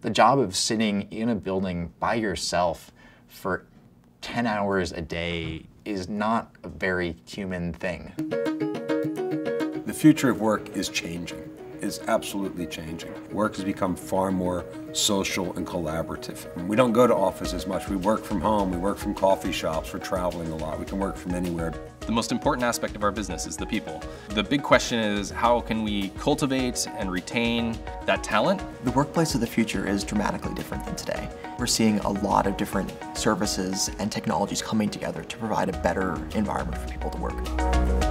The job of sitting in a building by yourself for 10 hours a day is not a very human thing. The future of work is changing, is absolutely changing. Work has become far more social and collaborative. We don't go to office as much. We work from home, we work from coffee shops, we're traveling a lot. We can work from anywhere. The most important aspect of our business is the people. The big question is how can we cultivate and retain that talent? The workplace of the future is dramatically different than today. We're seeing a lot of different services and technologies coming together to provide a better environment for people to work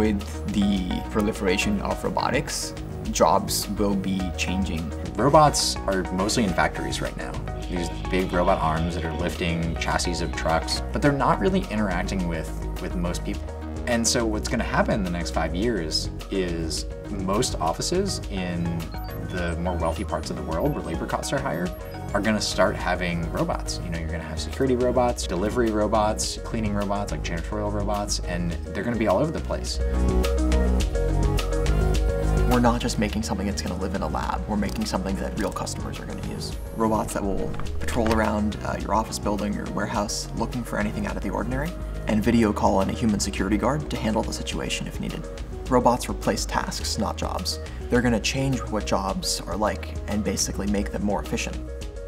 with the proliferation of robotics, jobs will be changing. Robots are mostly in factories right now. These big robot arms that are lifting chassis of trucks, but they're not really interacting with, with most people. And so what's gonna happen in the next five years is most offices in the more wealthy parts of the world where labor costs are higher are gonna start having robots. You know, you're gonna have security robots, delivery robots, cleaning robots, like janitorial robots, and they're gonna be all over the place. We're not just making something that's going to live in a lab, we're making something that real customers are going to use. Robots that will patrol around uh, your office building your warehouse looking for anything out of the ordinary, and video call in a human security guard to handle the situation if needed. Robots replace tasks, not jobs. They're going to change what jobs are like and basically make them more efficient.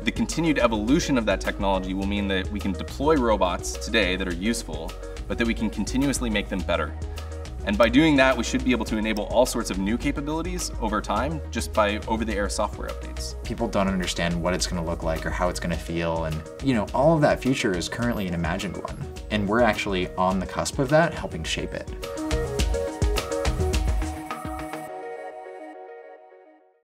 The continued evolution of that technology will mean that we can deploy robots today that are useful, but that we can continuously make them better. And by doing that, we should be able to enable all sorts of new capabilities over time just by over-the-air software updates. People don't understand what it's going to look like or how it's going to feel. And, you know, all of that future is currently an imagined one. And we're actually on the cusp of that, helping shape it.